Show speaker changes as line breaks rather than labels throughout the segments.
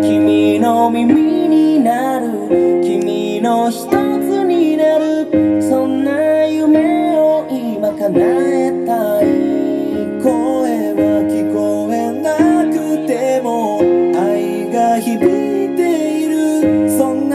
君の耳になる君の一つになるそんな夢を今叶えたい声は聞こえなくても愛が響いているそんな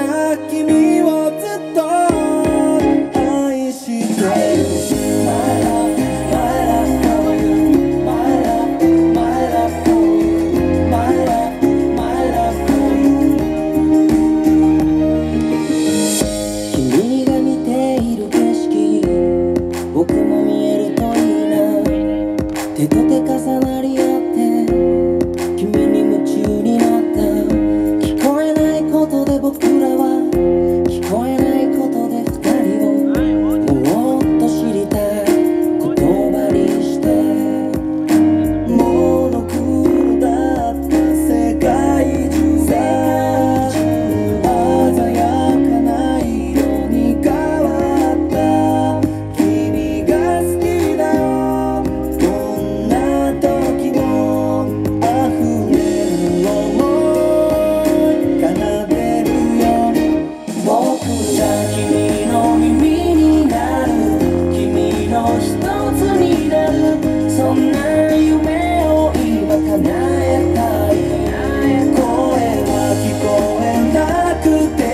くて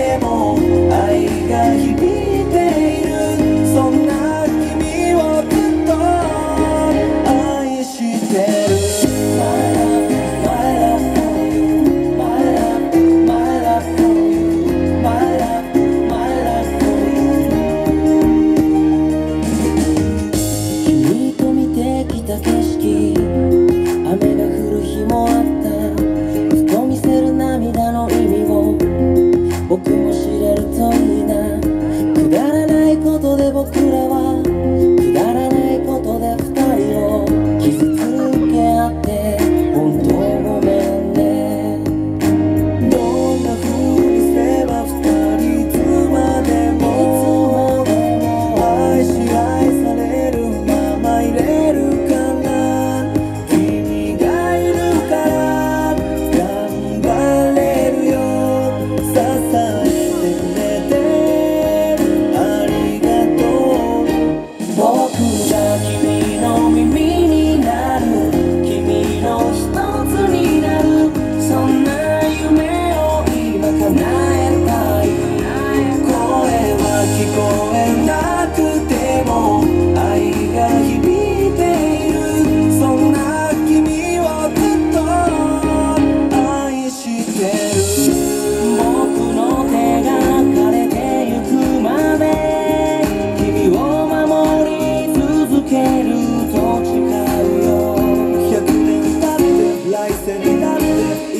になって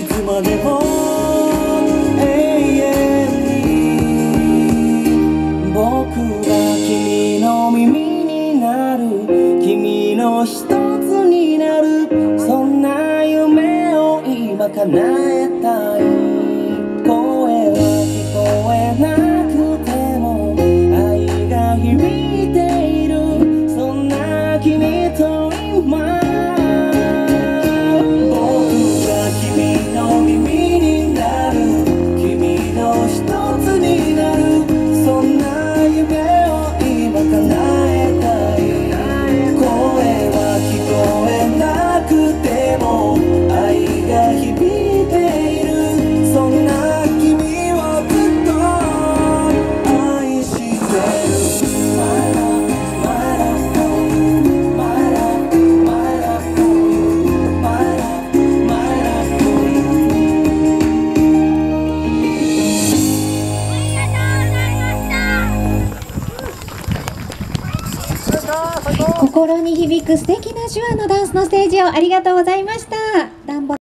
いつまでも永遠に。僕が君の耳になる。君の一つになる。そんな夢を今叶えたい。
心に響く素敵な手話のダンスのステージをありがとうございました。